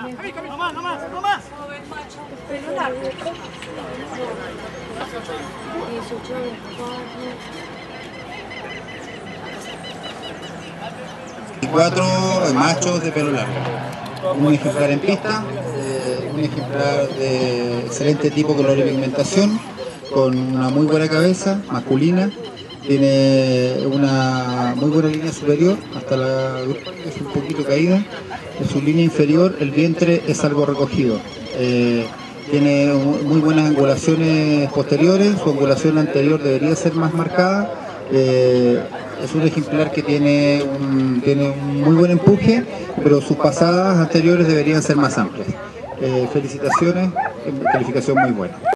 No más, largo. cuatro machos de pelo largo. Un ejemplar en pista, eh, un ejemplar de excelente tipo color y pigmentación, con una muy buena cabeza, masculina, tiene una muy buena línea superior, hasta la es un poquito caída, en su línea inferior el vientre es algo recogido. Eh, tiene muy buenas angulaciones posteriores, su angulación anterior debería ser más marcada. Eh, es un ejemplar que tiene un, tiene un muy buen empuje, pero sus pasadas anteriores deberían ser más amplias. Eh, felicitaciones, calificación muy buena.